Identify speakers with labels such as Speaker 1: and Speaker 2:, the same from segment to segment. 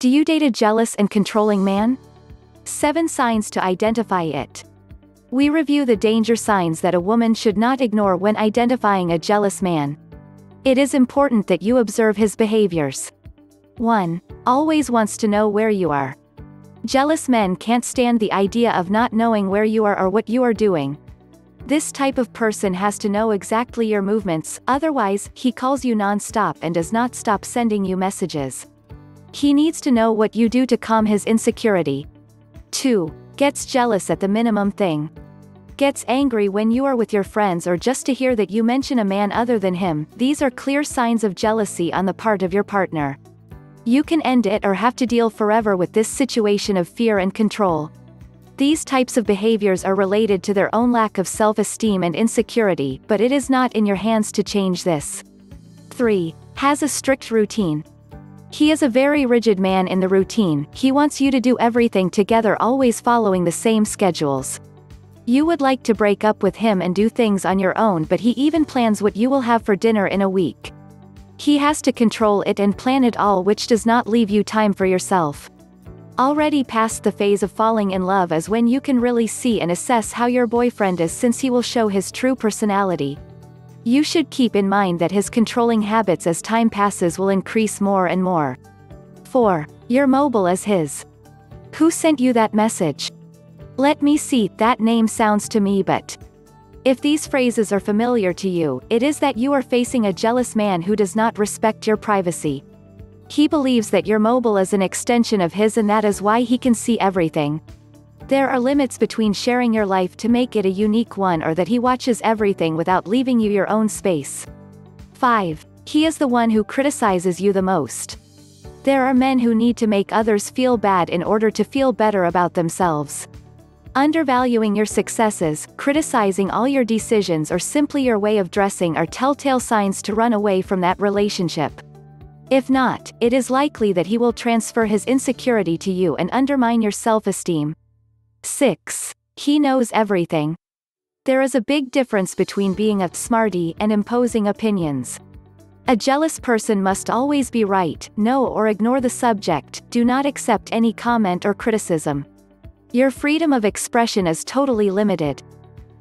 Speaker 1: Do you date a jealous and controlling man? 7 signs to identify it. We review the danger signs that a woman should not ignore when identifying a jealous man. It is important that you observe his behaviors. 1. Always wants to know where you are. Jealous men can't stand the idea of not knowing where you are or what you are doing. This type of person has to know exactly your movements, otherwise, he calls you non-stop and does not stop sending you messages. He needs to know what you do to calm his insecurity. 2. Gets jealous at the minimum thing. Gets angry when you are with your friends or just to hear that you mention a man other than him, these are clear signs of jealousy on the part of your partner. You can end it or have to deal forever with this situation of fear and control. These types of behaviors are related to their own lack of self-esteem and insecurity, but it is not in your hands to change this. 3. Has a strict routine. He is a very rigid man in the routine, he wants you to do everything together always following the same schedules. You would like to break up with him and do things on your own but he even plans what you will have for dinner in a week. He has to control it and plan it all which does not leave you time for yourself. Already past the phase of falling in love is when you can really see and assess how your boyfriend is since he will show his true personality. You should keep in mind that his controlling habits as time passes will increase more and more. 4. You're mobile is his. Who sent you that message? Let me see, that name sounds to me but. If these phrases are familiar to you, it is that you are facing a jealous man who does not respect your privacy. He believes that your mobile is an extension of his and that is why he can see everything. There are limits between sharing your life to make it a unique one or that he watches everything without leaving you your own space. 5. He is the one who criticizes you the most. There are men who need to make others feel bad in order to feel better about themselves. Undervaluing your successes, criticizing all your decisions or simply your way of dressing are telltale signs to run away from that relationship. If not, it is likely that he will transfer his insecurity to you and undermine your self-esteem. 6. He knows everything. There is a big difference between being a smarty and imposing opinions. A jealous person must always be right, know or ignore the subject, do not accept any comment or criticism. Your freedom of expression is totally limited.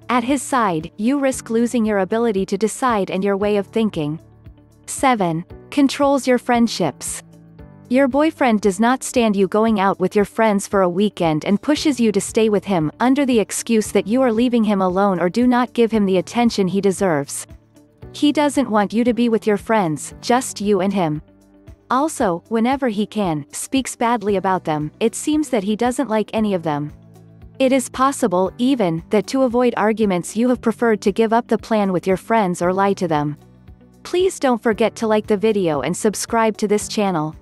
Speaker 1: At his side, you risk losing your ability to decide and your way of thinking. 7. Controls your friendships. Your boyfriend does not stand you going out with your friends for a weekend and pushes you to stay with him, under the excuse that you are leaving him alone or do not give him the attention he deserves. He doesn't want you to be with your friends, just you and him. Also, whenever he can, speaks badly about them, it seems that he doesn't like any of them. It is possible, even, that to avoid arguments you have preferred to give up the plan with your friends or lie to them. Please don't forget to like the video and subscribe to this channel.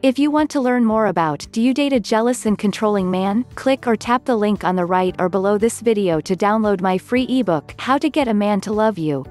Speaker 1: If you want to learn more about Do You Date a Jealous and Controlling Man, click or tap the link on the right or below this video to download my free ebook How to Get a Man to Love You.